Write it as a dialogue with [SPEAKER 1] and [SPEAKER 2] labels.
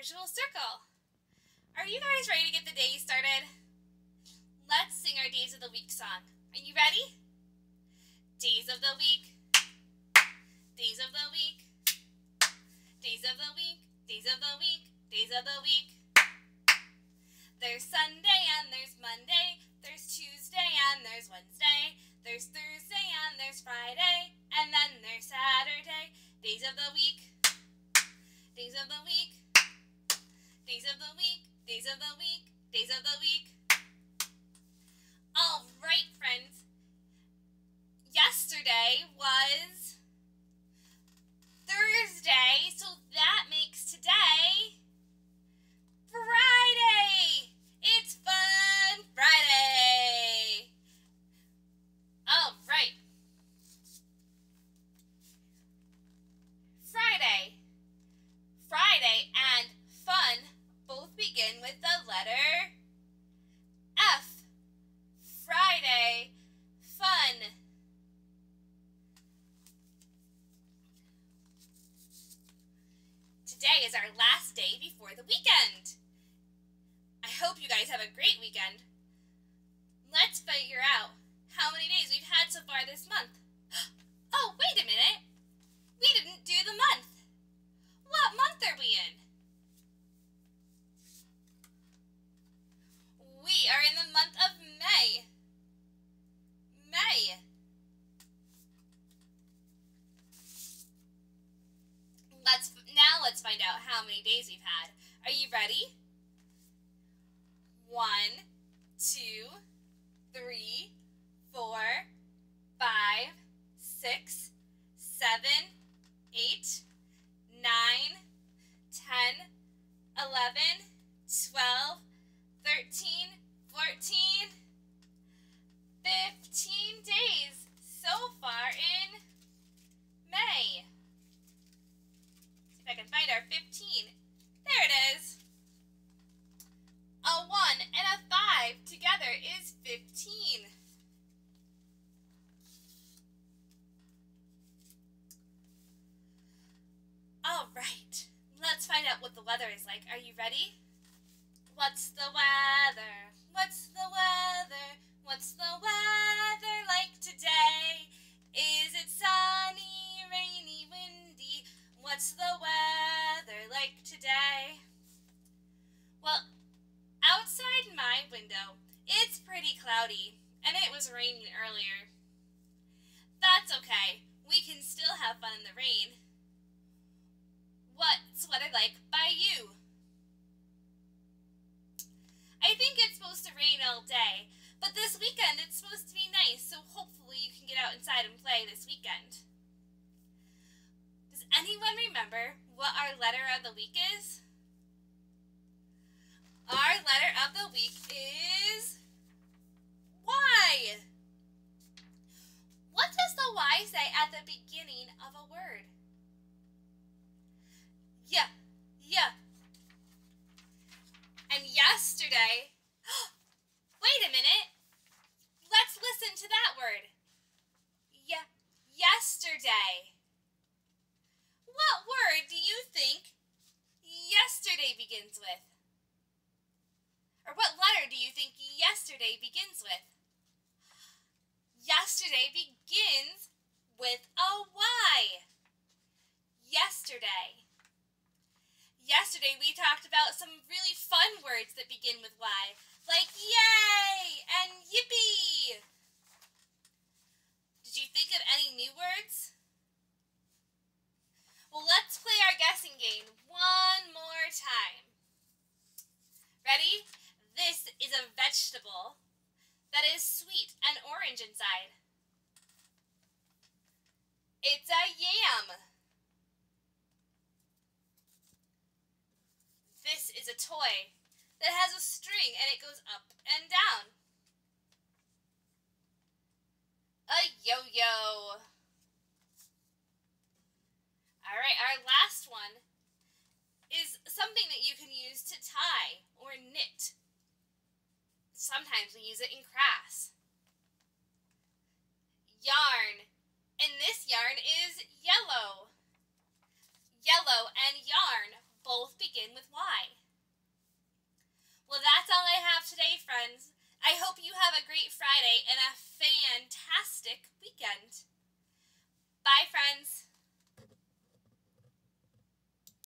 [SPEAKER 1] virtual circle. Are you guys ready to get the day started? Let's sing our Days of the Week song. Are you ready? Days of the Week. Days of the Week. Days of the Week. Days of the Week. Days of the Week. There's Sunday and there's Monday. There's Tuesday and there's Wednesday. There's Thursday and there's Friday. And then there's Saturday. Days of the week. Days of the week. Days of the week. Days of the week. Days of the week. All right, friends. Yesterday was Thursday, so that makes today Friday. It's Fun Friday. All right. Friday. Friday and fun both begin with the letter F. Friday. Fun. Today is our last day before the weekend. I hope you guys have a great weekend. Let's figure out how many days we've had so far this month. Oh, wait a minute. We didn't do the month. What month are we in? We are in the month of May. May. Let's now let's find out how many days we've had. Are you ready? One, two, three, four, five, six, seven, eight, nine, ten, eleven, twelve, thirteen, fourteen, fifteen days so far in May. See if I can find our 15. There it is. A 1 and a 5 together is 15. Right, let's find out what the weather is like. Are you ready? What's the weather? What's the weather? What's the weather like today? Is it sunny, rainy, windy? What's the weather like today? Well, outside my window, it's pretty cloudy, and it was raining earlier. That's okay. We can still have fun in the rain. What's weather like by you? I think it's supposed to rain all day, but this weekend it's supposed to be nice, so hopefully you inside and play this weekend. Does anyone remember what our letter of the week is? Our letter of the week is Y. What does the Y say at the beginning of a word? Yeah, yeah. And yesterday, wait a minute. Let's listen to that word. What word do you think yesterday begins with? Or what letter do you think yesterday begins with? Yesterday begins with a Y. Yesterday. Yesterday we talked about some really fun words that begin with Y, like yay and yippee. Did you think of any new words? Well, let's play our guessing game one more time. Ready? This is a vegetable that is sweet and orange inside. It's a yam. This is a toy that has a string and it goes up and down. A yo-yo. All right, our last one is something that you can use to tie or knit. Sometimes we use it in crafts. yarn is yellow. Yellow and yarn both begin with Y. Well, that's all I have today, friends. I hope you have a great Friday and a fantastic weekend. Bye, friends.